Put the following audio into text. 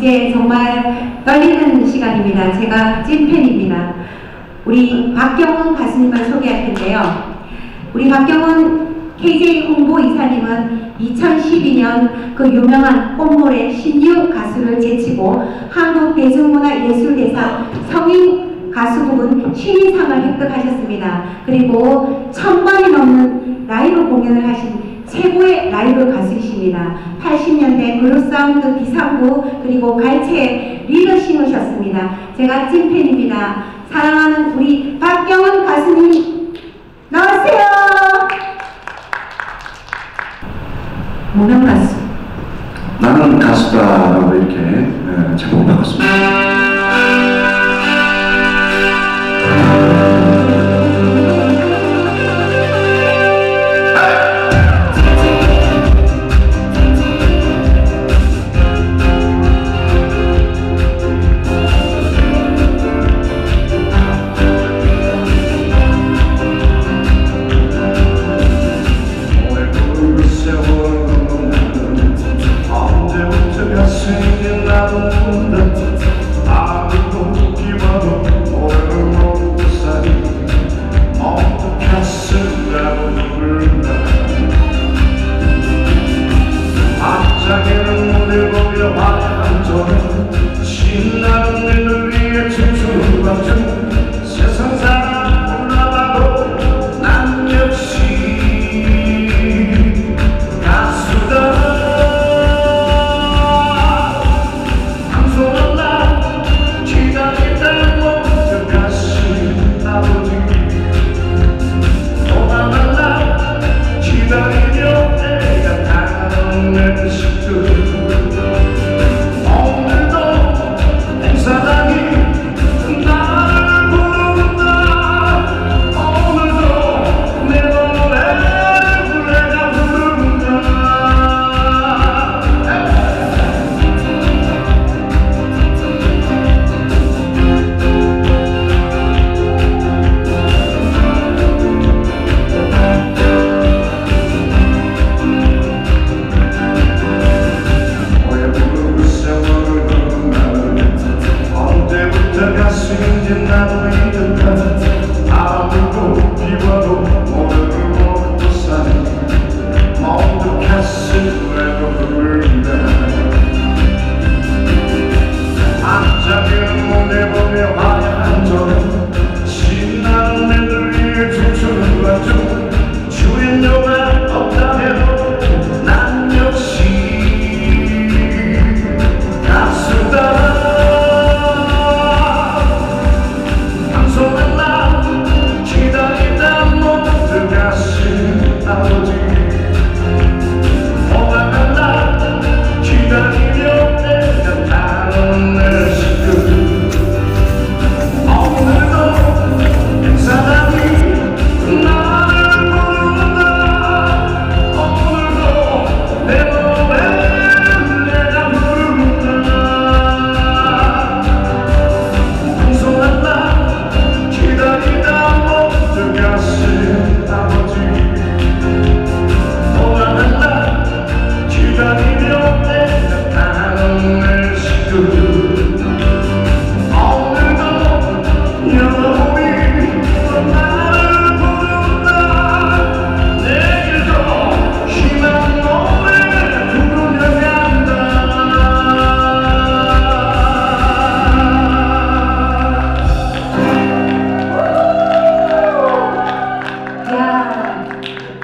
이제 정말 떨리는 시간입니다. 제가 찐팬입니다. 우리 박경훈 가수님을 소개할 텐데요. 우리 박경훈 KJ 홍보 이사님은 2012년 그 유명한 꽃모래 신유 가수를 제치고 한국 대중문화 예술대상 성인 가수 부분 신인상을 획득하셨습니다. 그리고 천 번이 넘는 라이브 공연을 하신 최고의 라이브 가수이십니다. 80년대 그룹사운드 비상구 그리고 갈채 리더 심으셨습니다. 제가 찐팬입니다. 사랑하는 우리 박경훈 가수님 나와주세요. 무명 가수. 나는 가수다라고 이렇게 예, 제목을 바꿨습니다. 가수인